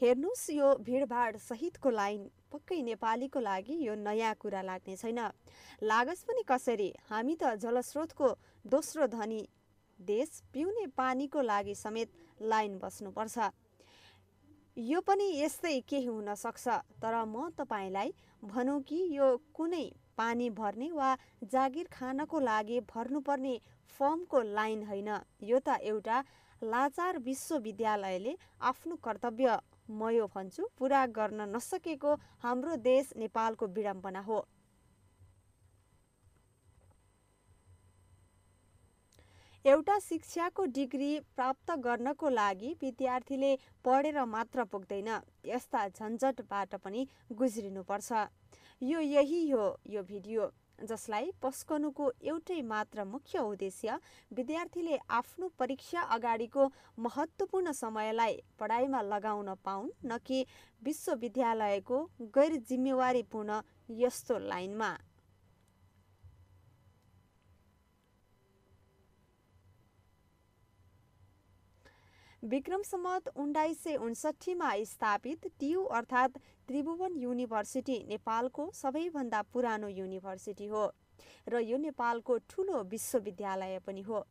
हेर्नुहोस् यो भिडभाड सहितको लाइन पक्कै नेपालीको लागि यो नयाँ कुरा लाग्ने छैन। लागोस् पनि कसरी हामी त जलस्रोतको दोस्रो धनी देश पिउने पानीको लागि समेत लाइन बस्नुपर्छ। यो पनि यस्तै केही हुन सक्छ तर म तपाईँलाई भनौँ कि यो कुनै पानी भर्ने वा जागिर खानको लागि भर्नुपर्ने फर्मको लाइन होइन। यो त एउटा लाचार विश्वविद्यालयले आफ्नो कर्तव्य म यो भन्छु पुरा गर्न नसकेको हाम्रो देश नेपालको विडम्बना हो। एउटा शिक्षाको डिग्री प्राप्त गर्नको लागि विद्यार्थीले पढेर मात्र पुग्दैन यस्ता झन्झटबाट पनि गुज्रिनुपर्छ। यो यही हो यो भिडियो। जसलाई पस्कनुको एउटै मात्र मुख्य उद्देश्य विद्यार्थीले आफ्नो परीक्षा अगाडिको महत्त्वपूर्ण समयलाई पढाइमा लगाउन पाउन् न कि विश्वविद्यालयको गैर जिम्मेवारीपूर्ण यस्तो लाइनमा। विक्रम सम्मत उन्नाइस सय उन्सठीमा स्थापित टियु अर्थात् त्रिभुवन युनिभर्सिटी नेपालको सबैभन्दा पुरानो युनिभर्सिटी हो र यो नेपालको ठुलो विश्वविद्यालय पनि हो।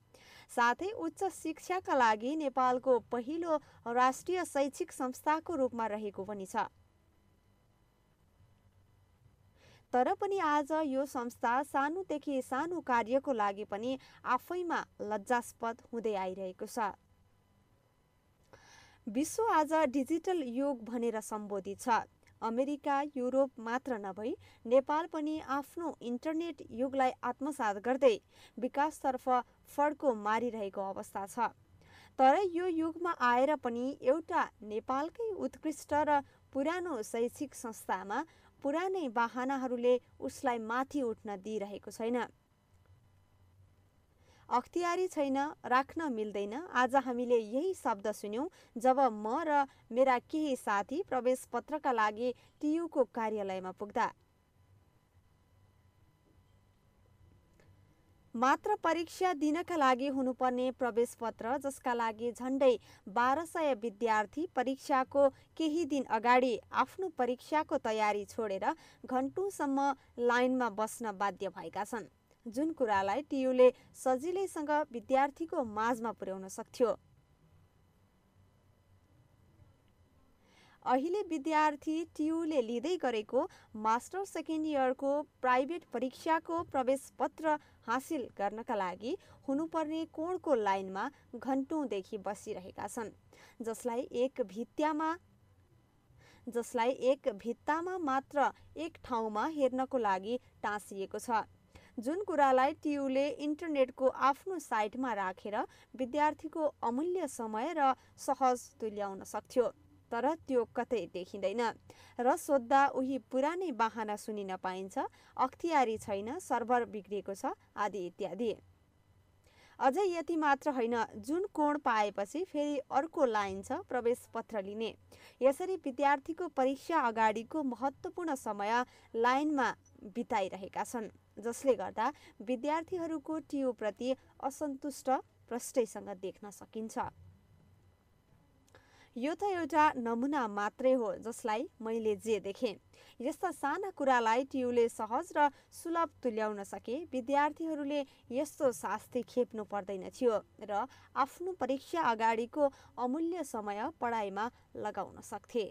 साथै उच्च शिक्षाका लागि नेपालको पहिलो राष्ट्रिय शैक्षिक संस्थाको रूपमा रहेको पनि छ। तर पनि आज यो संस्था सानोदेखि सानो कार्यको लागि पनि आफैमा लज्जास्पद हुँदै आइरहेको छ। विश्व आज डिजिटल युग भनेर सम्बोधित छ। अमेरिका युरोप मात्र नभई नेपाल पनि आफ्नो इन्टरनेट युगलाई आत्मसात गर्दै विकासतर्फ फड्को मारिरहेको अवस्था छ। तर यो युगमा आएर पनि एउटा नेपालकै उत्कृष्ट र पुरानो शैक्षिक संस्थामा पुरानै बाहनाहरूले उसलाई माथि उठ्न दिइरहेको छैन। अख्तियारी छैन राख्न मिल्दैन। आज हामीले यही शब्द सुन्यौँ जब म र मेरा केही साथी प्रवेश पत्रका लागि टियुको कार्यालयमा पुग्दा। मात्र परीक्षा दिनका लागि हुनुपर्ने प्रवेश पत्र जसका लागि झन्डै बाह्र सय विद्यार्थी परीक्षाको केही दिन अगाडि आफ्नो परीक्षाको तयारी छोडेर घन्टौँसम्म लाइनमा बस्न बाध्य भएका छन्। जुन कुरालाई टियुले सजिलैसँग विद्यार्थीको माझमा पुर्याउन सक्थ्यो। अहिले विद्यार्थी टियुले लिँदै गरेको मास्टर सेकेन्ड इयरको प्राइभेट परीक्षाको प्रवेश पत्र हासिल गर्नका लागि हुनुपर्ने कोणको लाइनमा घन्टौँदेखि बसिरहेका छन् जसलाई एक भित्तामा जसलाई एक भित्तामा मात्र एक ठाउँमा हेर्नको लागि टाँसिएको छ। जुन कुरालाई टियुले इन्टरनेटको आफ्नो साइटमा राखेर विद्यार्थीको अमूल्य समय र सहज तुल्याउन सक्थ्यो तर त्यो कतै देखिँदैन। र सोद्धा उही पुरानै बाहना सुनिन पाइन्छ अख्तियारी छैन सर्भर बिग्रिएको छ आदि इत्यादि। अझै यति मात्र होइन जुन कोण पाएपछि फेरि अर्को लाइन छ प्रवेश पत्र लिने। यसरी विद्यार्थीको परीक्षा अगाडिको महत्त्वपूर्ण समय लाइनमा बिताइरहेका छन् जसले गर्दा विद्यार्थीहरूको टियुप्रति असन्तुष्ट प्रष्टैसँग देख्न सकिन्छ। यो त एउटा नमुना मात्रै हो जसलाई मैले जे देखेँ। यस्ता साना कुरालाई टियुले सहज र सुलभ तुल्याउन सके विद्यार्थीहरूले यस्तो शास्ति खेप्नु पर्दैन थियो र आफ्नो परीक्षा अगाडिको अमूल्य समय पढाइमा लगाउन सक्थे।